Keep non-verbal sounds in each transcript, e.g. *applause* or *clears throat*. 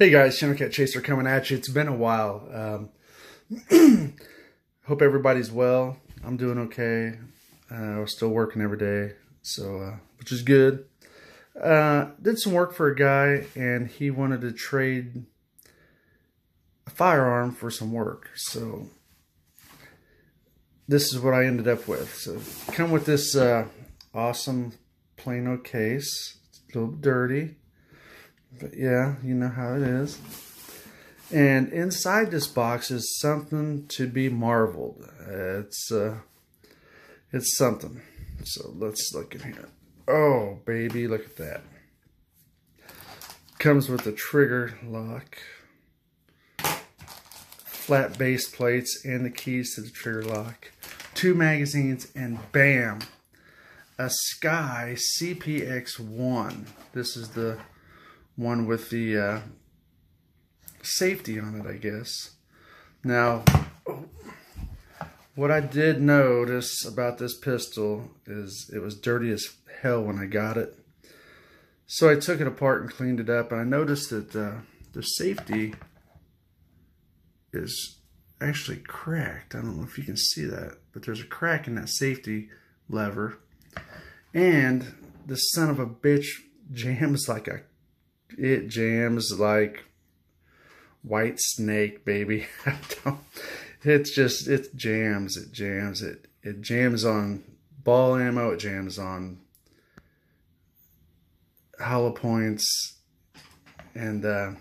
Hey guys, Channel Cat Chaser coming at you. It's been a while. Um, *clears throat* hope everybody's well. I'm doing okay. Uh, we're still working every day, so uh, which is good. Uh, did some work for a guy, and he wanted to trade a firearm for some work. So this is what I ended up with. So come with this uh, awesome Plano case. It's a little dirty. But yeah, you know how it is. And inside this box is something to be marveled. It's uh, it's something. So let's look in here. Oh, baby, look at that. Comes with a trigger lock, flat base plates, and the keys to the trigger lock. Two magazines, and bam, a SCCY CPX-1. This is the one with the uh, safety on it, I guess. Now, what I did notice about this pistol is it was dirty as hell when I got it. So I took it apart and cleaned it up, and I noticed that uh, the safety is actually cracked. I don't know if you can see that, but there's a crack in that safety lever. And the son of a bitch *laughs* jams like a it jams like Whitesnake, baby. *laughs* it's just it jams, it jams, it it jams on ball ammo, it jams on hollow points, and uh,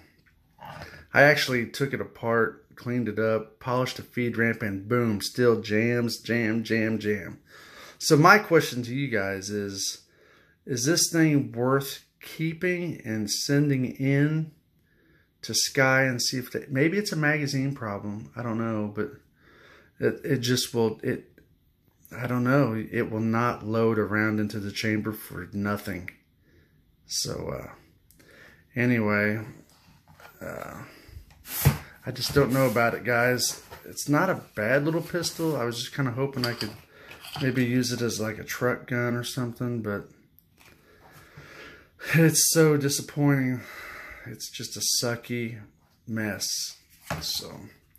I actually took it apart, cleaned it up, polished the feed ramp, and boom, still jams, jam, jam, jam. So my question to you guys is, is this thing worth keeping and sending in to SCCY and see if they, maybe it's a magazine problem. I don't know, but it it just will it. I don't know. It will not load around into the chamber for nothing. So uh, anyway, uh, I just don't know about it, guys. It's not a bad little pistol. I was just kind of hoping I could maybe use it as like a truck gun or something, but it's so disappointing. It's just a sucky mess. So,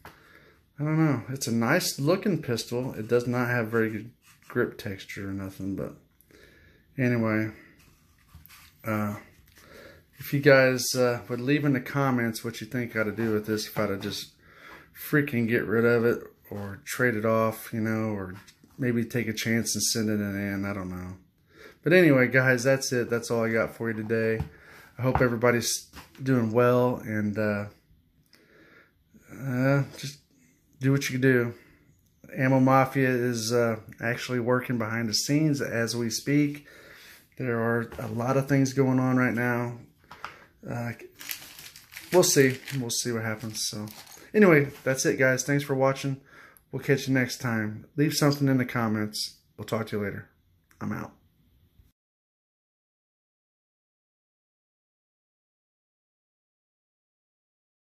I don't know. It's a nice looking pistol. It does not have very good grip texture or nothing, but anyway. Uh, if you guys uh, would leave in the comments what you think I ought to do with this, if I'd just freaking get rid of it or trade it off, you know, or maybe take a chance and send it in, I don't know. But anyway, guys, that's it. That's all I got for you today. I hope everybody's doing well and uh, uh, just do what you can do. Ammo Mafia is uh, actually working behind the scenes as we speak. There are a lot of things going on right now. Uh, we'll see. We'll see what happens. So, anyway, that's it, guys. Thanks for watching. We'll catch you next time. Leave something in the comments. We'll talk to you later. I'm out.